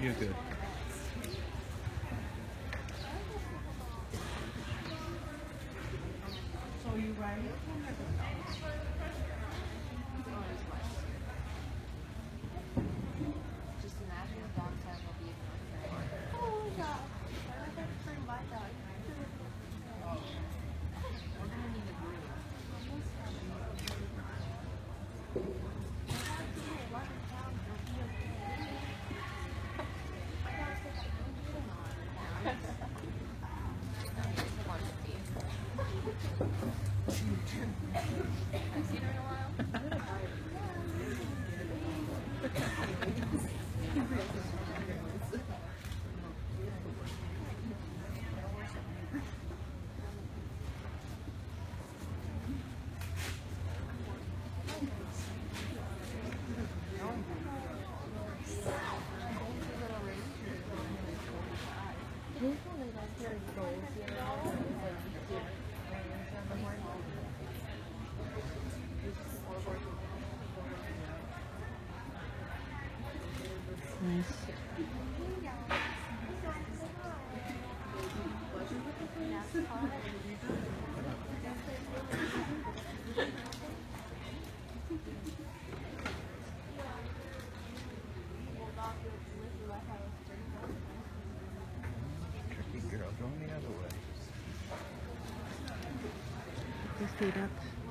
You're good. So you ready? Just I've seen her in a while. Nice. Tricky girl, going the other way. Put your feet up.